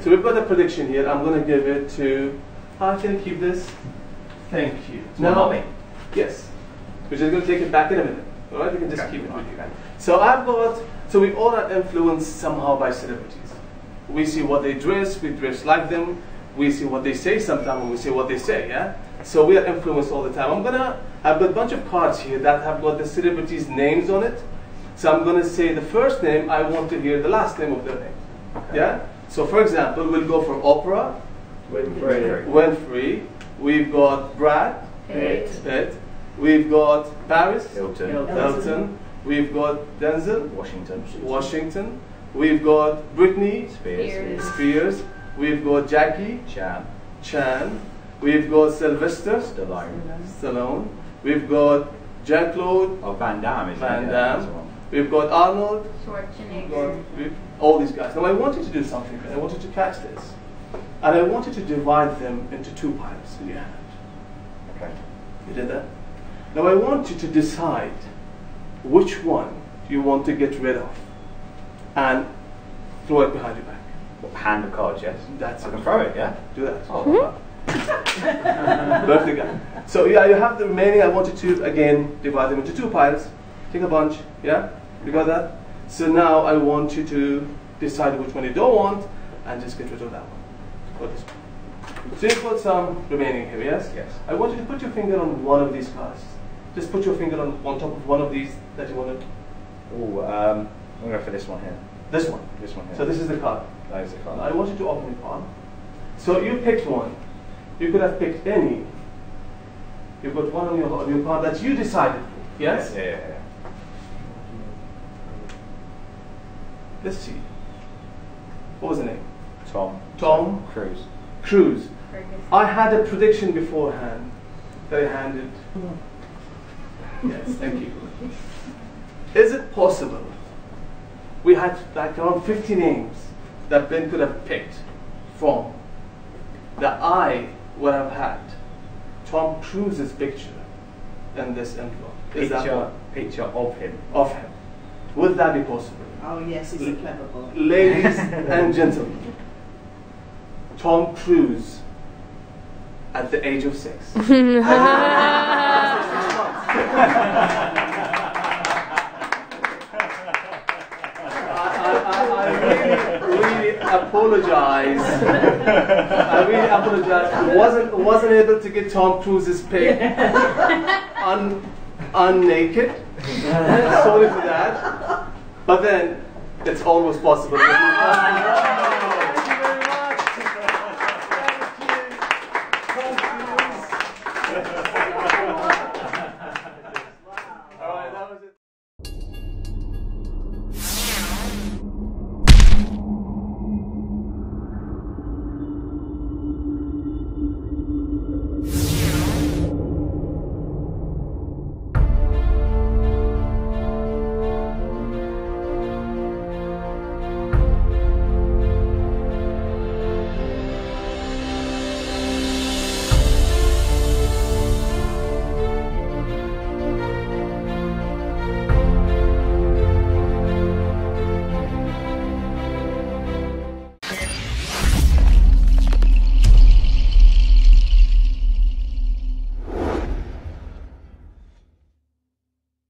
So we've got a prediction here. I'm going to give it to. How can I keep this? Thank you. my mommy. Yes. We're just going to take it back in a minute. All right? You can just Okay. keep it with you. So I've got. So we all are influenced somehow by celebrities. We see what they dress. We dress like them. We see what they say sometimes, and we see what they say. Yeah. So we are influenced all the time. I'm gonna. I've got a bunch of cards here that have got the celebrities' names on it. So I'm gonna say the first name. I want to hear the last name of their name. Yeah. So for example, we'll go for Oprah, Winfrey. Winfrey. We've got Brad Pitt. Pitt. We've got Paris Hilton. Hilton. Hilton. We've got Denzel Washington. Washington. We've got Britney Spears. Spears. Spears. We've got Jackie Chan. Chan. We've got Sylvester Stallone. Stallone. We've got Jean Claude Oh, Van Damme is Van yeah, Damme. That's the one. We've got Arnold. We've got all these guys. Now I want you to do something. I want you to catch this, and I want you to divide them into two piles in your hand. Okay. You did that? Now I want you to decide which one you want to get rid of and throw it behind your back. What, hand of cards, yes. That's I it. can throw it, yeah. Do that. Oh, mm-hmm. Perfect guy. So yeah, you have the remaining. I want you to again divide them into two piles. Take a bunch. Yeah, you got that. So now I want you to decide which one you don't want and just get rid of that one. Or this one. So you've got some remaining here. Yes. Yes. I want you to put your finger on one of these cards. Just put your finger on, on top of one of these that you want to. Oh, um, I'm gonna go for this one here. This one. This one here. So this is the card. that is the card. I want you to open your palm. So you picked one. You could have picked any. You've got one on your, on your card that you decided for. Yes? Yeah, yeah, yeah. Let's see. What was the name? Tom. Tom Cruise. Cruise. I had a prediction beforehand that I handed. Yes, thank you. Is it possible we had like around 50 names that Ben could have picked from that I would have had Tom Cruise's picture in this envelope? Is that Picture, one picture of him. of him? Would that be possible? Oh yes, he's a clever boy. Ladies and gentlemen, Tom Cruise at the age of six. I, I, I really, really apologize. I really apologize. Wasn't wasn't able to get Tom Cruise's pic un, unnaked. Sorry for that. But then it's almost possible.